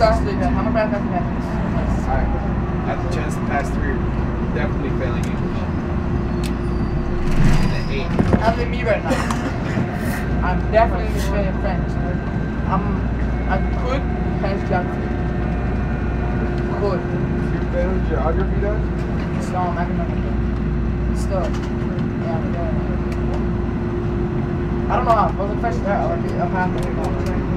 successfully done. How about that? Alright. At chance to pass through, definitely failing English. And eight. Other than me right now. I'm definitely failing French. I'm I could pass geography. Could. You failed geography though? So I'm not going still. Yeah, I'm I don't know how. I wasn't fresh there. I'm happy.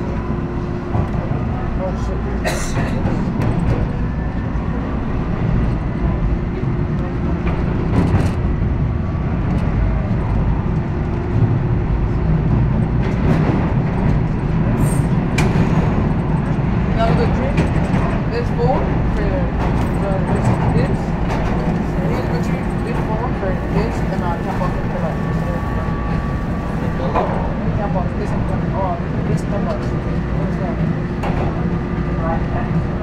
another drink. This bowl for the kids. Here's what you this bowl for kids and I'll tap off the pillow. Tap off this and tap off this tap off. Oh, What's that? Right.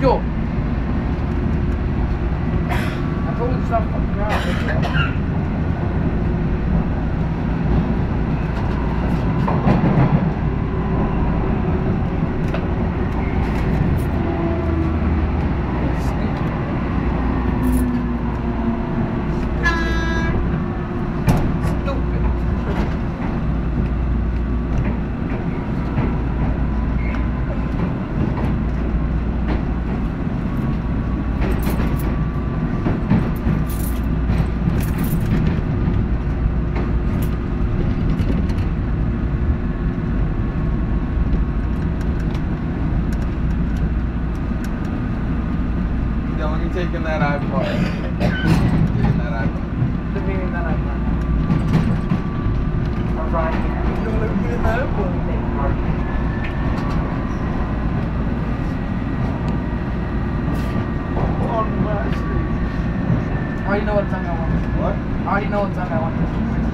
今。I already know what song I want. What? I already know what song I